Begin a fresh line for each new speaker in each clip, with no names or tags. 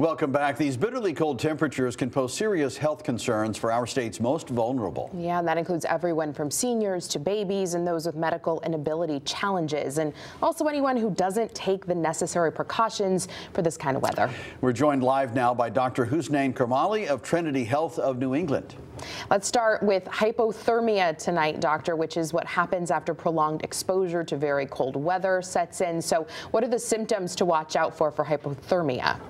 Welcome back. These bitterly cold temperatures can pose serious health concerns for our state's most vulnerable.
Yeah, and that includes everyone from seniors to babies and those with medical inability challenges, and also anyone who doesn't take the necessary precautions for this kind of weather.
We're joined live now by Dr. Husnain Kermalli of Trinity Health of New England.
Let's start with hypothermia tonight, doctor, which is what happens after prolonged exposure to very cold weather sets in. So what are the symptoms to watch out for for hypothermia?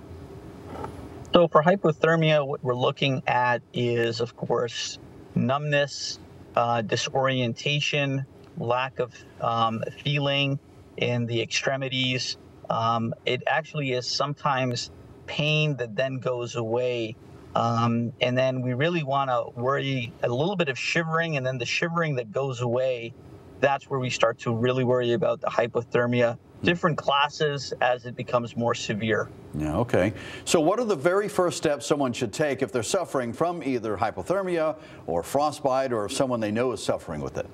So for hypothermia, what we're looking at is, of course, numbness, uh, disorientation, lack of um, feeling in the extremities. Um, it actually is sometimes pain that then goes away. Um, and then we really want to worry a little bit of shivering, and then the shivering that goes away, that's where we start to really worry about the hypothermia different classes as it becomes more severe.
Yeah, okay. So what are the very first steps someone should take if they're suffering from either hypothermia or frostbite or if someone they know is suffering with it?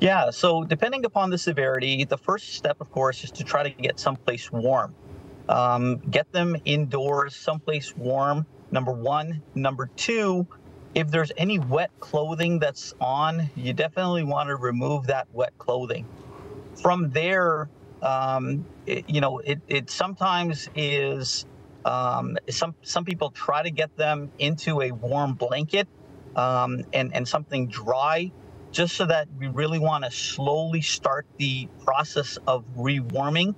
Yeah, so depending upon the severity, the first step, of course, is to try to get someplace warm. Um, get them indoors, someplace warm, number one. Number two, if there's any wet clothing that's on, you definitely want to remove that wet clothing from there, um, it, you know, it, it sometimes is um, some some people try to get them into a warm blanket um, and and something dry, just so that we really want to slowly start the process of rewarming.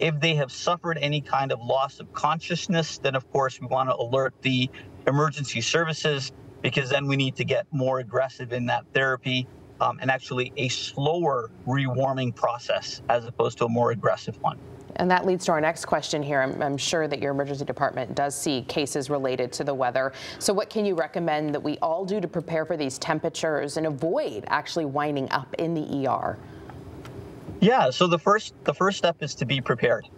If they have suffered any kind of loss of consciousness, then of course we want to alert the emergency services because then we need to get more aggressive in that therapy um, and actually a slower rewarming process as opposed to a more aggressive one.
And that leads to our next question here. I'm, I'm, sure that your emergency department does see cases related to the weather. So what can you recommend that we all do to prepare for these temperatures and avoid actually winding up in the ER?
Yeah, so the first the first step is to be prepared.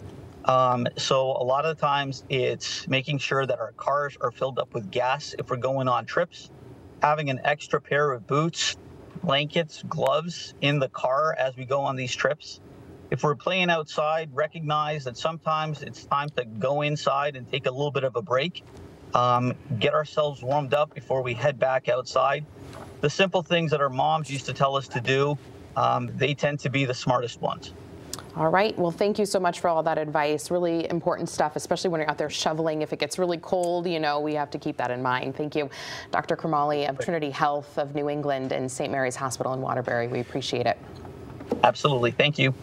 Um, so a lot of times it's making sure that our cars are filled up with gas if we're going on trips, having an extra pair of boots blankets, gloves in the car as we go on these trips. If we're playing outside, recognize that sometimes it's time to go inside and take a little bit of a break, um, get ourselves warmed up before we head back outside. The simple things that our moms used to tell us to do, um, they tend to be the smartest ones.
All right. Well, thank you so much for all that advice. Really important stuff, especially when you're out there shoveling. If it gets really cold, you know, we have to keep that in mind. Thank you, Dr. Kermalli of Trinity Health of New England and St. Mary's Hospital in Waterbury. We appreciate it.
Absolutely. Thank you.